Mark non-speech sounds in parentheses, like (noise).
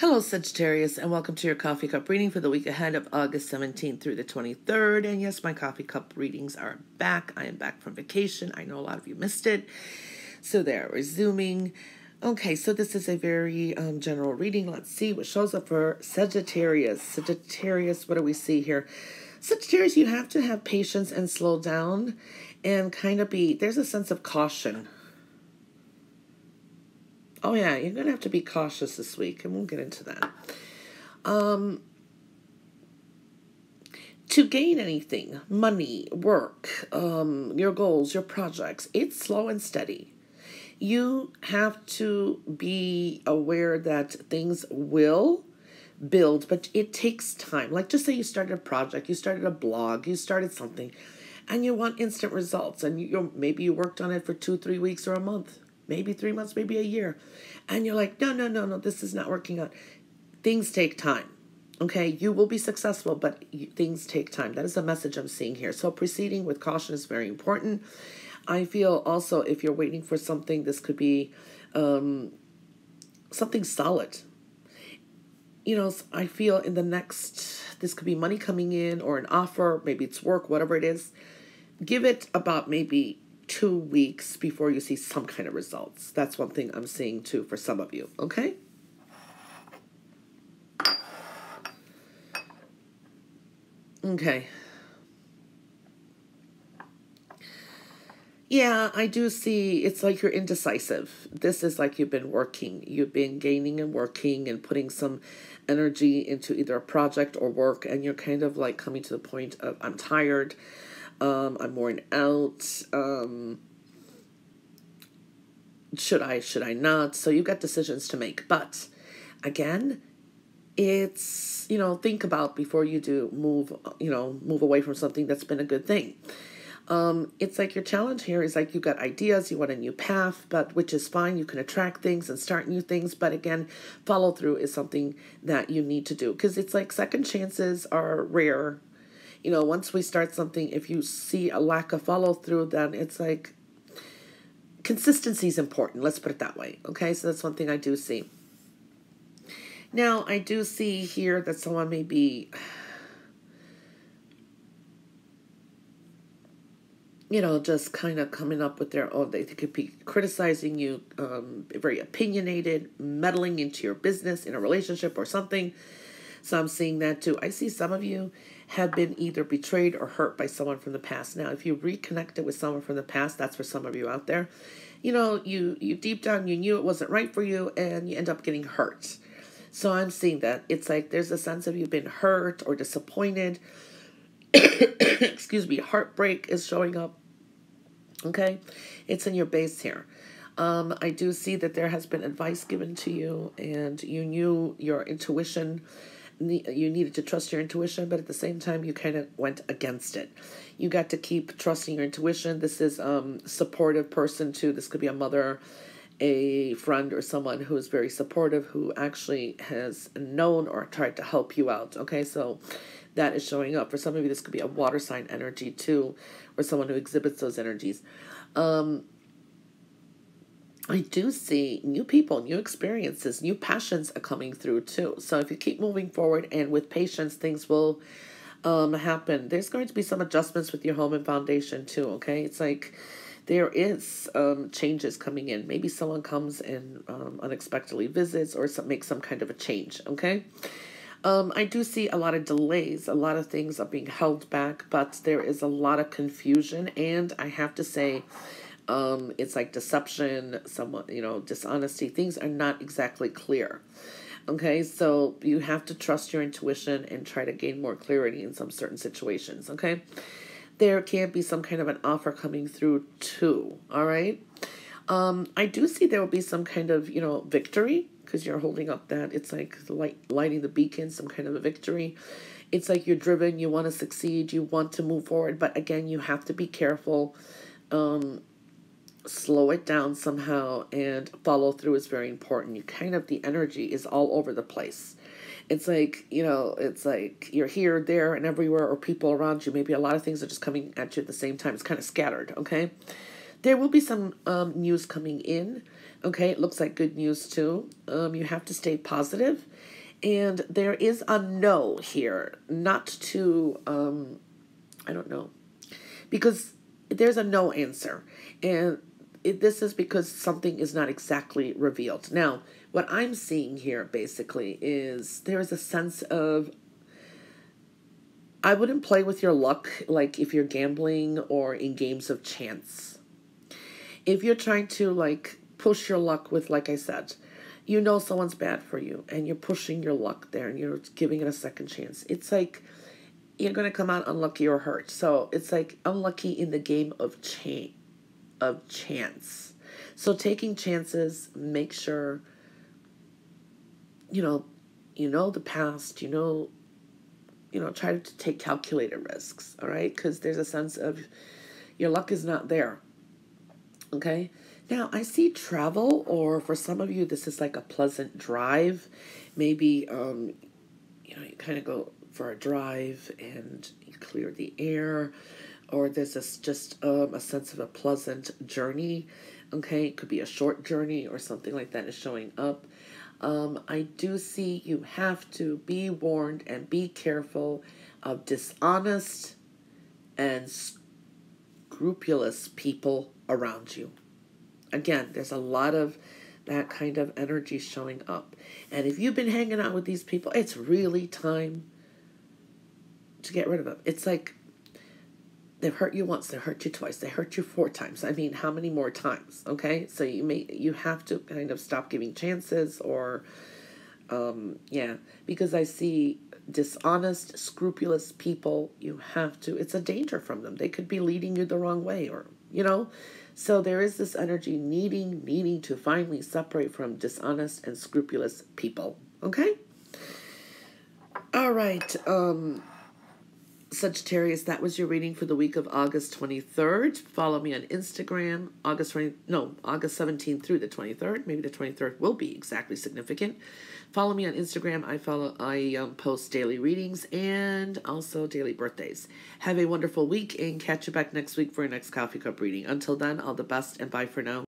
Hello, Sagittarius, and welcome to your coffee cup reading for the week ahead of August 17th through the 23rd. And yes, my coffee cup readings are back. I am back from vacation. I know a lot of you missed it. So they're resuming. Okay, so this is a very um, general reading. Let's see what shows up for Sagittarius. Sagittarius, what do we see here? Sagittarius, you have to have patience and slow down and kind of be, there's a sense of caution Oh yeah, you're gonna have to be cautious this week, and we'll get into that. Um, to gain anything, money, work, um, your goals, your projects, it's slow and steady. You have to be aware that things will build, but it takes time. Like just say you started a project, you started a blog, you started something, and you want instant results, and you maybe you worked on it for two, three weeks or a month maybe three months, maybe a year. And you're like, no, no, no, no, this is not working out. Things take time. Okay, you will be successful, but things take time. That is a message I'm seeing here. So, proceeding with caution is very important. I feel also if you're waiting for something, this could be um, something solid. You know, I feel in the next, this could be money coming in or an offer, maybe it's work, whatever it is. Give it about maybe two weeks before you see some kind of results. That's one thing I'm seeing too for some of you, okay? Okay. Yeah, I do see it's like you're indecisive. This is like you've been working. You've been gaining and working and putting some energy into either a project or work, and you're kind of like coming to the point of I'm tired. Um, I'm worn out. Um, should I, should I not? So you've got decisions to make. But again, it's, you know, think about before you do move, you know, move away from something that's been a good thing. Um, it's like your challenge here is like you got ideas, you want a new path, but which is fine. You can attract things and start new things, but again, follow through is something that you need to do because it's like second chances are rare you know, once we start something, if you see a lack of follow through, then it's like consistency is important. Let's put it that way. Okay, so that's one thing I do see. Now, I do see here that someone may be, (sighs) you know, just kind of coming up with their own, they could be criticizing you, um, very opinionated, meddling into your business in a relationship or something. So I'm seeing that too. I see some of you have been either betrayed or hurt by someone from the past. Now, if you reconnected with someone from the past, that's for some of you out there. You know, you you deep down you knew it wasn't right for you and you end up getting hurt. So I'm seeing that. It's like there's a sense of you've been hurt or disappointed. (coughs) Excuse me, heartbreak is showing up. Okay? It's in your base here. Um, I do see that there has been advice given to you and you knew your intuition you needed to trust your intuition, but at the same time, you kind of went against it. You got to keep trusting your intuition. This is um supportive person too. This could be a mother, a friend, or someone who is very supportive, who actually has known or tried to help you out. Okay, so that is showing up. For some of you, this could be a water sign energy too, or someone who exhibits those energies. Um, I do see new people, new experiences, new passions are coming through too. So if you keep moving forward and with patience, things will um, happen. There's going to be some adjustments with your home and foundation too. Okay, it's like there is um, changes coming in. Maybe someone comes and um, unexpectedly visits or some, makes some kind of a change. Okay. Um, I do see a lot of delays. A lot of things are being held back, but there is a lot of confusion. And I have to say, um, it's like deception, somewhat, you know, dishonesty. Things are not exactly clear. Okay, so you have to trust your intuition and try to gain more clarity in some certain situations. Okay, there can be some kind of an offer coming through too. All right, um, I do see there will be some kind of you know victory because you're holding up that it's like light lighting the beacon, some kind of a victory. It's like you're driven, you want to succeed, you want to move forward, but again, you have to be careful. Um, slow it down somehow and follow through is very important. You kind of, the energy is all over the place. It's like, you know, it's like you're here, there, and everywhere, or people around you. Maybe a lot of things are just coming at you at the same time. It's kind of scattered, okay? There will be some um, news coming in Okay, it looks like good news too. Um, you have to stay positive, and there is a no here, not to um, I don't know, because there's a no answer, and it, this is because something is not exactly revealed. Now, what I'm seeing here basically is there is a sense of I wouldn't play with your luck like if you're gambling or in games of chance. If you're trying to like push your luck with like I said, you know someone's bad for you and you're pushing your luck there and you're giving it a second chance. It's like you're going to come out unlucky or hurt. So, it's like unlucky in the game of chain of chance. So, taking chances, make sure you know, you know the past, you know you know, try to take calculated risks, all right? Because there's a sense of your luck is not there. Okay? Now, I see travel, or for some of you, this is like a pleasant drive. Maybe, um, you know, you kind of go for a drive and you clear the air, or this just um, a sense of a pleasant journey. Okay? It could be a short journey or something like that is showing up. Um, I do see you have to be warned and be careful of dishonest and scrupulous people around you. Again, there's a lot of that kind of energy showing up. And if you've been hanging out with these people, it's really time to get rid of them. It's like they've hurt you once, they hurt you twice, they hurt you four times. I mean, how many more times? Okay, so you may you have to kind of stop giving chances, or um, yeah, because I see dishonest, scrupulous people. You have to. It's a danger from them. They could be leading you the wrong way, or you know. So there is this energy needing, needing to finally separate from dishonest and scrupulous people. Okay. All right. Um Sagittarius, that was your reading for the week of August 23rd. Follow me on Instagram, August 20, no, August 17th through the 23rd. Maybe the 23rd will be exactly significant. Follow me on Instagram. I follow, I um, post daily readings and also daily birthdays. Have a wonderful week and catch you back next week for your next coffee cup reading. Until then, all the best and bye for now.